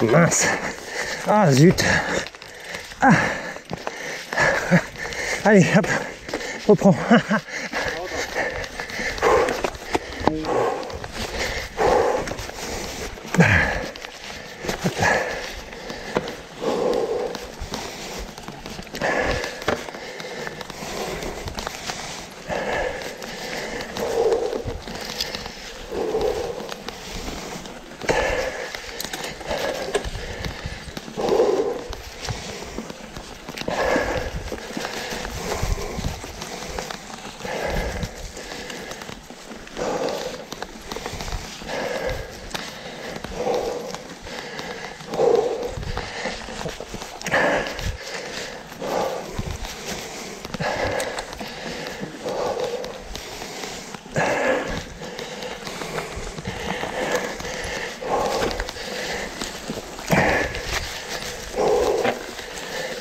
mince. Ah zut. Ah. Allez, hop, reprends.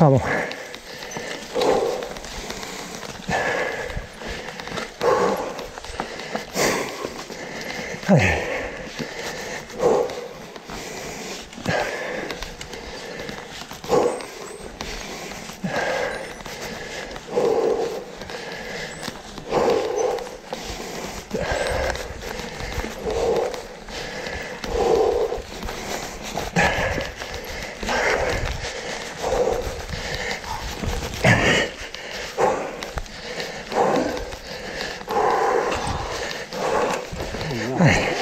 Vamos. Allez. All right.